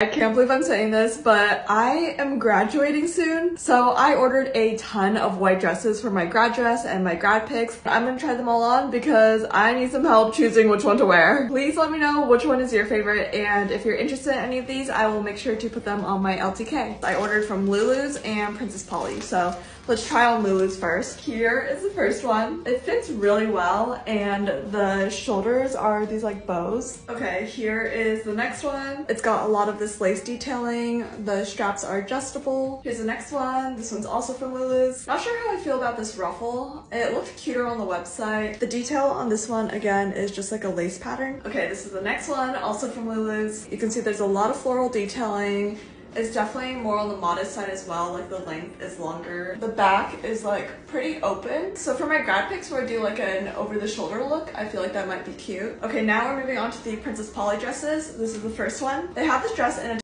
I can't believe I'm saying this, but I am graduating soon. So I ordered a ton of white dresses for my grad dress and my grad pics. I'm gonna try them all on because I need some help choosing which one to wear. Please let me know which one is your favorite and if you're interested in any of these, I will make sure to put them on my LTK. I ordered from Lulu's and Princess Polly. So let's try on Lulu's first. Here is the first one. It fits really well and the shoulders are these like bows. Okay, here is the next one. It's got a lot of this lace detailing. The straps are adjustable. Here's the next one. This one's also from Lulu's. Not sure how I feel about this ruffle. It looked cuter on the website. The detail on this one, again, is just like a lace pattern. Okay, this is the next one, also from Lulu's. You can see there's a lot of floral detailing. It's definitely more on the modest side as well, like the length is longer. The back is like pretty open. So for my grad pics where I do like an over the shoulder look, I feel like that might be cute. Okay, now we're moving on to the Princess Polly dresses. This is the first one. They have this dress in a